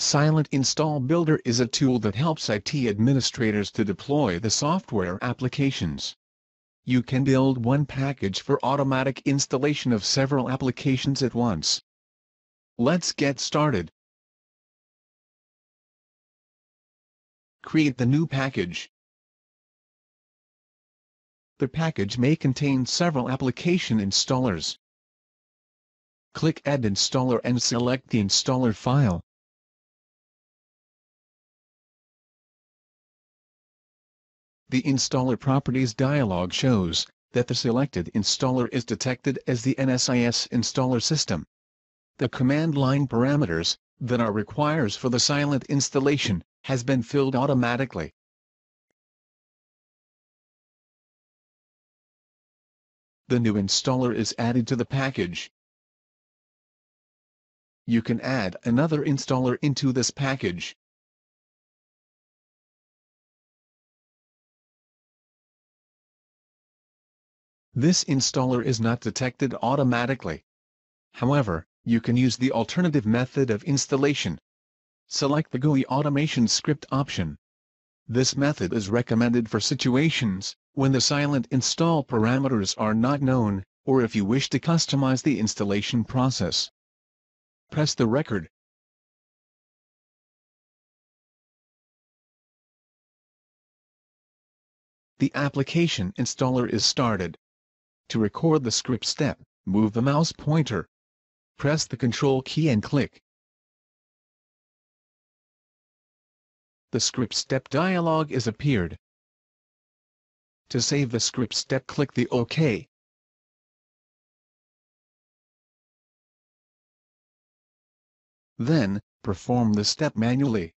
Silent Install Builder is a tool that helps IT administrators to deploy the software applications. You can build one package for automatic installation of several applications at once. Let's get started. Create the new package. The package may contain several application installers. Click Add Installer and select the installer file. The Installer Properties dialog shows that the selected installer is detected as the NSIS installer system. The command line parameters that are requires for the silent installation has been filled automatically. The new installer is added to the package. You can add another installer into this package. This installer is not detected automatically. However, you can use the alternative method of installation. Select the GUI automation script option. This method is recommended for situations when the silent install parameters are not known, or if you wish to customize the installation process. Press the record. The application installer is started. To record the script step, move the mouse pointer. Press the Control key and click. The script step dialog is appeared. To save the script step click the OK. Then, perform the step manually.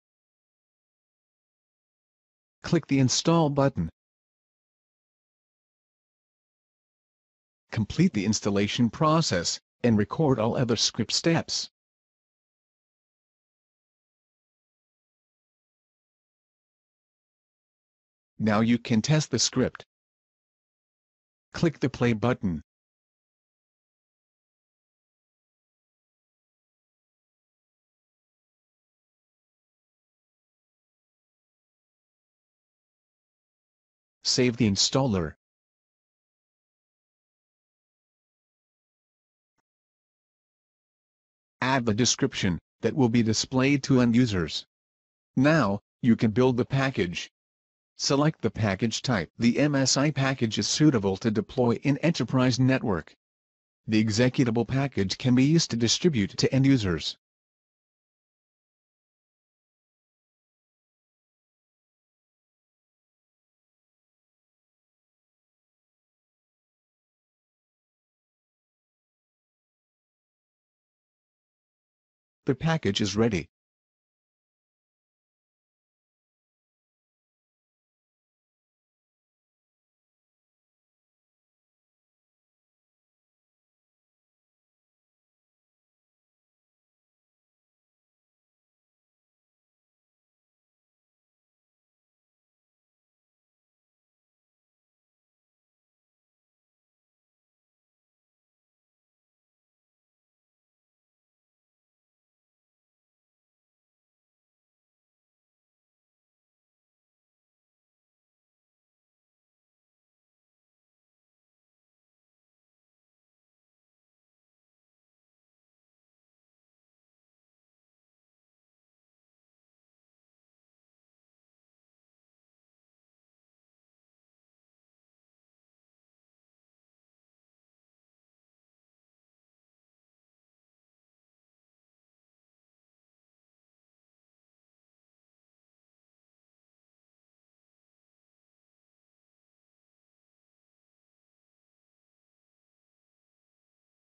Click the Install button. Complete the installation process, and record all other script steps. Now you can test the script. Click the play button. Save the installer. Add the description that will be displayed to end users. Now, you can build the package. Select the package type. The MSI package is suitable to deploy in enterprise network. The executable package can be used to distribute to end users. The package is ready.